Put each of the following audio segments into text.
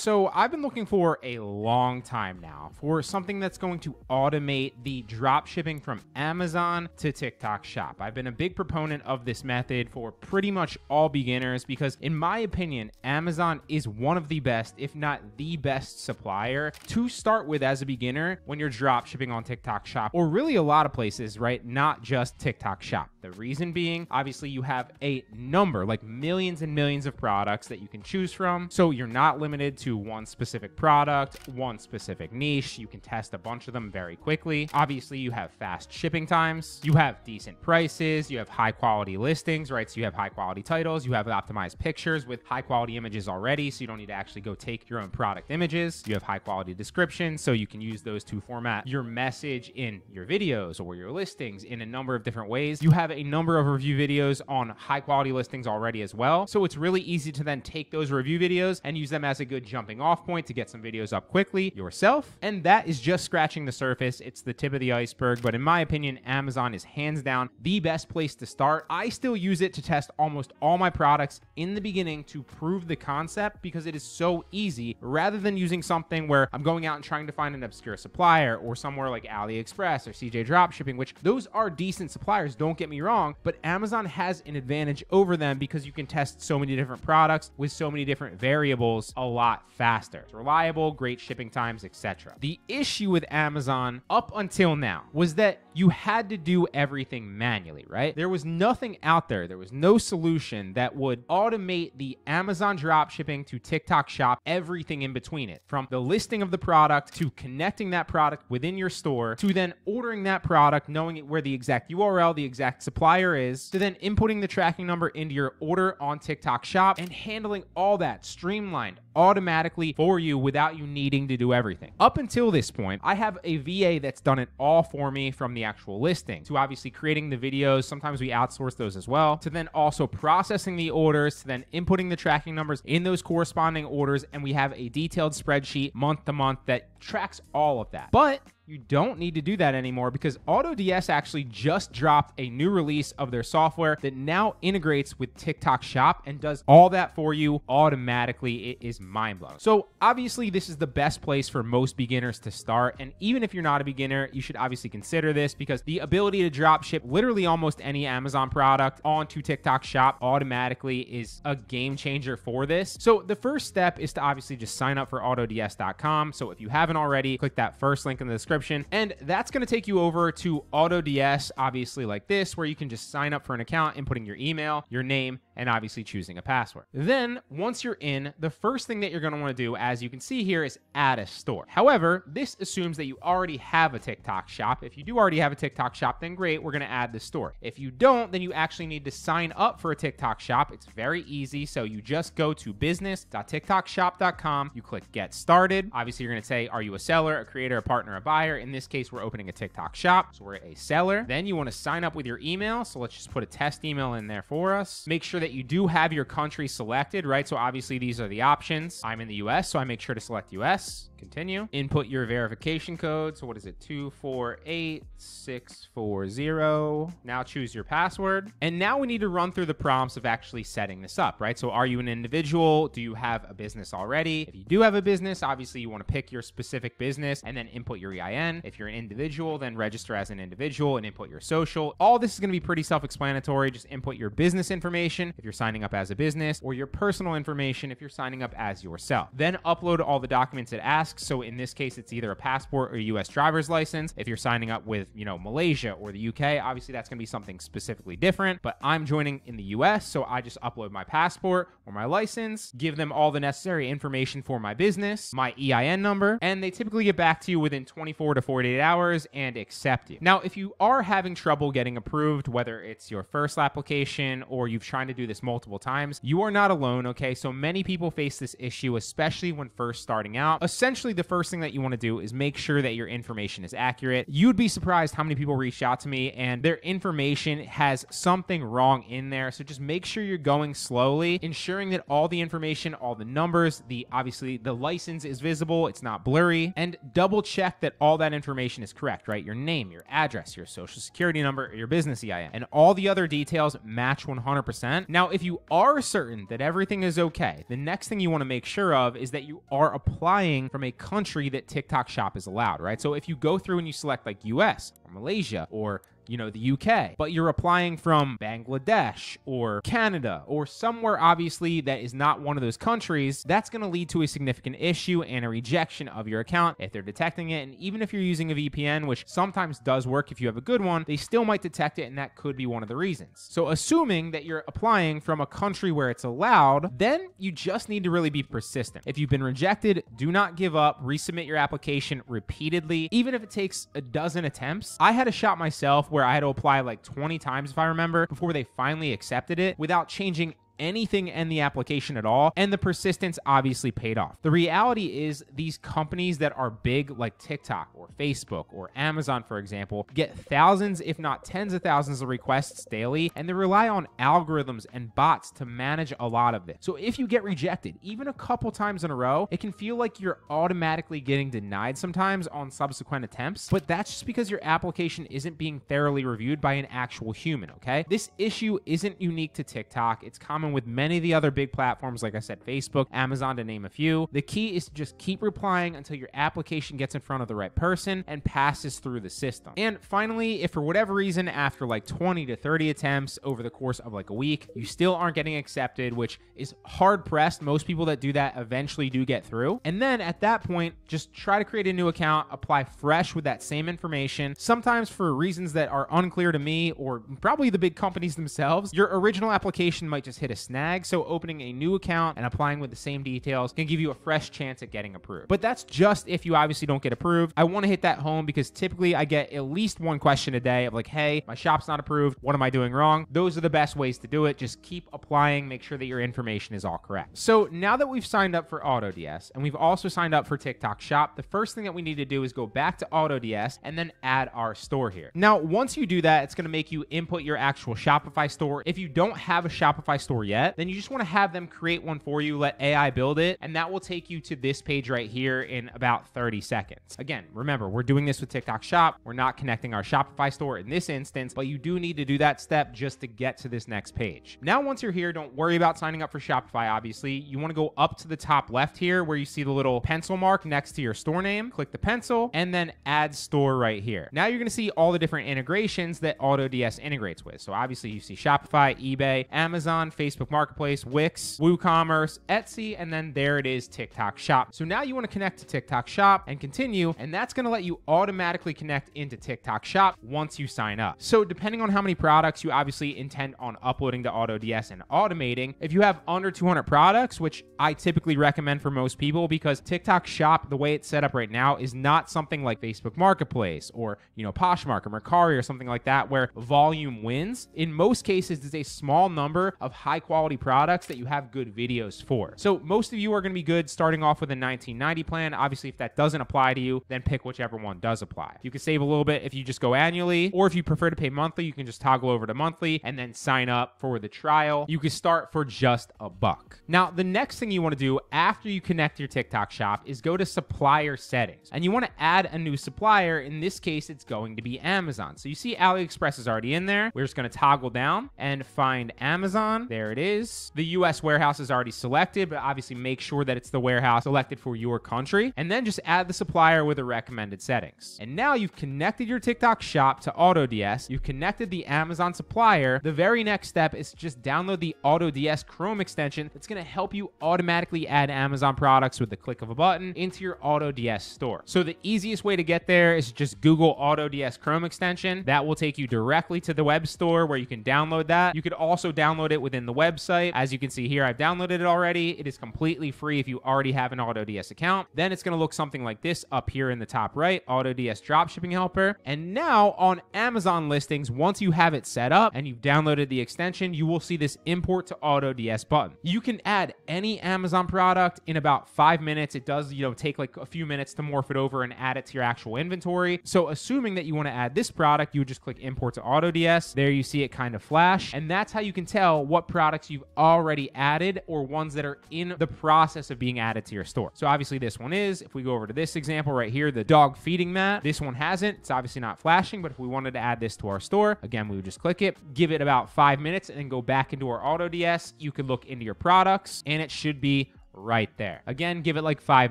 So I've been looking for a long time now for something that's going to automate the drop shipping from Amazon to TikTok Shop. I've been a big proponent of this method for pretty much all beginners because, in my opinion, Amazon is one of the best, if not the best supplier to start with as a beginner when you're drop shipping on TikTok Shop or really a lot of places, right? Not just TikTok Shop. The reason being, obviously, you have a number, like millions and millions of products that you can choose from. So you're not limited to one specific product, one specific niche. You can test a bunch of them very quickly. Obviously, you have fast shipping times, you have decent prices, you have high quality listings, right? So you have high quality titles, you have optimized pictures with high quality images already. So you don't need to actually go take your own product images. You have high quality descriptions, so you can use those to format your message in your videos or your listings in a number of different ways. You have a number of review videos on high quality listings already as well. So it's really easy to then take those review videos and use them as a good jumping off point to get some videos up quickly yourself. And that is just scratching the surface. It's the tip of the iceberg. But in my opinion, Amazon is hands down the best place to start. I still use it to test almost all my products in the beginning to prove the concept because it is so easy rather than using something where I'm going out and trying to find an obscure supplier or somewhere like AliExpress or CJ Dropshipping, which those are decent suppliers, don't get me wrong, but Amazon has an advantage over them because you can test so many different products with so many different variables a lot faster. It's reliable, great shipping times, etc. The issue with Amazon up until now was that you had to do everything manually, right? There was nothing out there, there was no solution that would automate the Amazon drop shipping to TikTok shop, everything in between it, from the listing of the product to connecting that product within your store to then ordering that product, knowing where the exact URL, the exact supplier is, to then inputting the tracking number into your order on TikTok shop and handling all that streamlined automatically for you without you needing to do everything. Up until this point, I have a VA that's done it all for me from the actual listing to obviously creating the videos. Sometimes we outsource those as well to then also processing the orders, to then inputting the tracking numbers in those corresponding orders. And we have a detailed spreadsheet month to month that tracks all of that. But you don't need to do that anymore because AutoDS actually just dropped a new release of their software that now integrates with TikTok Shop and does all that for you automatically. It is mind blowing. So, obviously, this is the best place for most beginners to start. And even if you're not a beginner, you should obviously consider this because the ability to drop ship literally almost any Amazon product onto TikTok Shop automatically is a game changer for this. So, the first step is to obviously just sign up for AutoDS.com. So, if you haven't already, click that first link in the description. And that's going to take you over to AutoDS, obviously like this, where you can just sign up for an account, and inputting your email, your name, and obviously choosing a password. Then once you're in, the first thing that you're going to want to do, as you can see here, is add a store. However, this assumes that you already have a TikTok shop. If you do already have a TikTok shop, then great, we're going to add the store. If you don't, then you actually need to sign up for a TikTok shop. It's very easy. So you just go to business.tiktokshop.com, you click get started. Obviously, you're going to say, are you a seller, a creator, a partner, a buyer? In this case, we're opening a TikTok shop. So we're a seller. Then you want to sign up with your email. So let's just put a test email in there for us. Make sure that that you do have your country selected, right? So obviously these are the options. I'm in the US, so I make sure to select US. Continue. Input your verification code. So what is it? 248640. Now choose your password. And now we need to run through the prompts of actually setting this up, right? So are you an individual? Do you have a business already? If you do have a business, obviously you want to pick your specific business and then input your EIN. If you're an individual, then register as an individual and input your social. All this is going to be pretty self-explanatory. Just input your business information if you're signing up as a business or your personal information if you're signing up as yourself. Then upload all the documents it asks. So in this case, it's either a passport or a US driver's license. If you're signing up with, you know, Malaysia or the UK, obviously that's going to be something specifically different. But I'm joining in the US, so I just upload my passport or my license, give them all the necessary information for my business, my EIN number, and they typically get back to you within 24 to 48 hours and accept you. Now, if you are having trouble getting approved, whether it's your first application or you've tried to do this multiple times, you are not alone, okay? So many people face this issue, especially when first starting out. Essentially, the first thing that you want to do is make sure that your information is accurate. You'd be surprised how many people reach out to me and their information has something wrong in there. So just make sure you're going slowly, ensuring that all the information, all the numbers, the obviously the license is visible, it's not blurry, and double check that all that information is correct, right? Your name, your address, your social security number, your business EIN, and all the other details match 100%. Now, if you are certain that everything is okay, the next thing you want to make sure of is that you are applying from a country that TikTok Shop is allowed, right? So if you go through and you select like US or Malaysia or you know, the UK, but you're applying from Bangladesh or Canada or somewhere obviously that is not one of those countries, that's going to lead to a significant issue and a rejection of your account if they're detecting it. And even if you're using a VPN, which sometimes does work if you have a good one, they still might detect it, and that could be one of the reasons. So, assuming that you're applying from a country where it's allowed, then you just need to really be persistent. If you've been rejected, do not give up. Resubmit your application repeatedly, even if it takes a dozen attempts. I had a shot myself where I had to apply like 20 times, if I remember, before they finally accepted it without changing anything in the application at all. And the persistence obviously paid off. The reality is, these companies that are big, like TikTok or Facebook or Amazon, for example, get thousands, if not tens of thousands of requests daily, and they rely on algorithms and bots to manage a lot of it. So if you get rejected, even a couple times in a row, it can feel like you're automatically getting denied sometimes on subsequent attempts, but that's just because your application isn't being thoroughly reviewed by an actual human, okay? This issue isn't unique to TikTok. It's common common with many of the other big platforms, like I said, Facebook, Amazon, to name a few. The key is to just keep replying until your application gets in front of the right person and passes through the system. And finally, if for whatever reason, after like 20 to 30 attempts over the course of like a week, you still aren't getting accepted, which is hard pressed. Most people that do that eventually do get through. And then at that point, just try to create a new account, apply fresh with that same information. Sometimes for reasons that are unclear to me or probably the big companies themselves, your original application might just hit a snag, so opening a new account and applying with the same details can give you a fresh chance at getting approved. But that's just if you obviously don't get approved. I want to hit that home because typically I get at least one question a day of like, hey, my shop's not approved. What am I doing wrong? Those are the best ways to do it. Just keep applying, make sure that your information is all correct. So now that we've signed up for AutoDS and we've also signed up for TikTok Shop, the first thing that we need to do is go back to AutoDS and then add our store here. Now, once you do that, it's going to make you input your actual Shopify store. If you don't have a Shopify store yet, then you just want to have them create one for you, let AI build it, and that will take you to this page right here in about 30 seconds. Again, remember, we're doing this with TikTok Shop. We're not connecting our Shopify store in this instance, but you do need to do that step just to get to this next page. Now, once you're here, don't worry about signing up for Shopify, obviously. You want to go up to the top left here where you see the little pencil mark next to your store name. Click the pencil and then add store right here. Now you're going to see all the different integrations that AutoDS integrates with. So obviously you see Shopify, eBay, Amazon, Facebook Marketplace, Wix, WooCommerce, Etsy, and then there it is, TikTok Shop. So now you want to connect to TikTok Shop and continue, and that's going to let you automatically connect into TikTok Shop once you sign up. So depending on how many products you obviously intend on uploading to AutoDS and automating, if you have under 200 products, which I typically recommend for most people because TikTok Shop, the way it's set up right now, is not something like Facebook Marketplace or, you know, Poshmark or Mercari or something like that where volume wins. In most cases, it's a small number of high quality products that you have good videos for. So most of you are going to be good starting off with a 1990 plan. Obviously, if that doesn't apply to you, then pick whichever one does apply. You can save a little bit if you just go annually, or if you prefer to pay monthly, you can just toggle over to monthly and then sign up for the trial. You can start for just a buck. Now, the next thing you want to do after you connect your TikTok shop is go to supplier settings and you want to add a new supplier. In this case, it's going to be Amazon. So you see AliExpress is already in there. We're just going to toggle down and find Amazon. There it is. The US warehouse is already selected, but obviously make sure that it's the warehouse selected for your country. And then just add the supplier with the recommended settings. And now you've connected your TikTok shop to AutoDS. You've connected the Amazon supplier. The very next step is just download the AutoDS Chrome extension that's going to help you automatically add Amazon products with the click of a button into your AutoDS store. So the easiest way to get there is just Google AutoDS Chrome extension. That will take you directly to the web store where you can download that. You could also download it within the website. As you can see here, I've downloaded it already. It is completely free if you already have an AutoDS account. Then it's going to look something like this up here in the top right, AutoDS Dropshipping Helper. And now on Amazon listings, once you have it set up and you've downloaded the extension, you will see this import to AutoDS button. You can add any Amazon product in about five minutes. It does, you know, take like a few minutes to morph it over and add it to your actual inventory. So assuming that you want to add this product, you would just click import to AutoDS. There you see it kind of flash. And that's how you can tell what product products you've already added or ones that are in the process of being added to your store. So obviously this one is. If we go over to this example right here, the dog feeding mat, this one hasn't. It's obviously not flashing, but if we wanted to add this to our store, again, we would just click it, give it about five minutes, and then go back into our AutoDS. You could look into your products, and it should be right there. Again, give it like five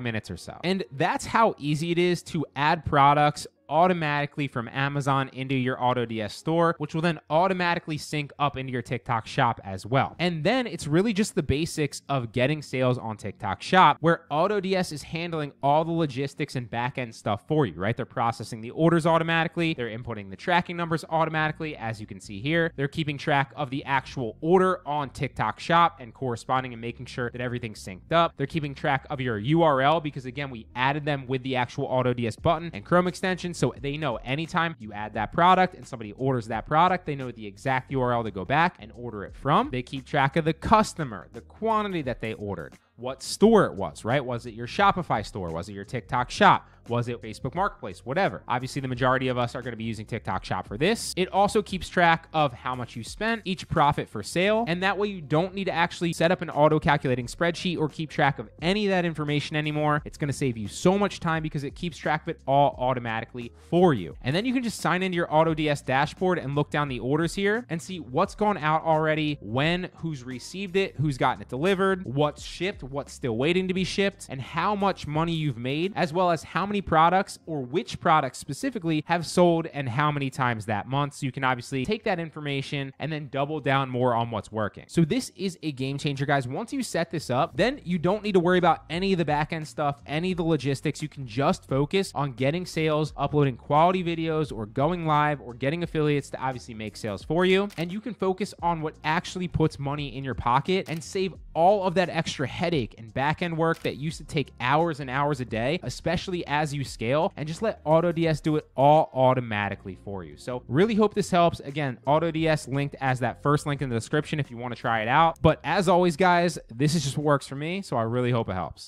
minutes or so. And that's how easy it is to add products automatically from Amazon into your AutoDS store, which will then automatically sync up into your TikTok shop as well. And then it's really just the basics of getting sales on TikTok shop, where AutoDS is handling all the logistics and back end stuff for you, right? They're processing the orders automatically, they're inputting the tracking numbers automatically, as you can see here. They're keeping track of the actual order on TikTok shop and corresponding and making sure that everything's synced up. They're keeping track of your URL because, again, we added them with the actual AutoDS button and Chrome extension so they know anytime you add that product and somebody orders that product, they know the exact URL to go back and order it from. They keep track of the customer, the quantity that they ordered, what store it was, right? Was it your Shopify store? Was it your TikTok shop? Was it Facebook Marketplace? Whatever. Obviously, the majority of us are going to be using TikTok Shop for this. It also keeps track of how much you spent, each profit for sale, and that way you don't need to actually set up an auto calculating spreadsheet or keep track of any of that information anymore. It's going to save you so much time because it keeps track of it all automatically for you. And then you can just sign into your AutoDS dashboard and look down the orders here and see what's gone out already, when, who's received it, who's gotten it delivered, what's shipped, what's still waiting to be shipped, and how much money you've made, as well as how many products or which products specifically have sold and how many times that month. So you can obviously take that information and then double down more on what's working. So this is a game changer, guys. Once you set this up, then you don't need to worry about any of the back end stuff, any of the logistics. You can just focus on getting sales, uploading quality videos, or going live, or getting affiliates to obviously make sales for you. And you can focus on what actually puts money in your pocket and save all of that extra headache and back end work that used to take hours and hours a day, especially as as you scale and just let AutoDS do it all automatically for you. So really hope this helps. Again, AutoDS linked as that first link in the description if you want to try it out. But as always, guys, this is just what works for me. So I really hope it helps.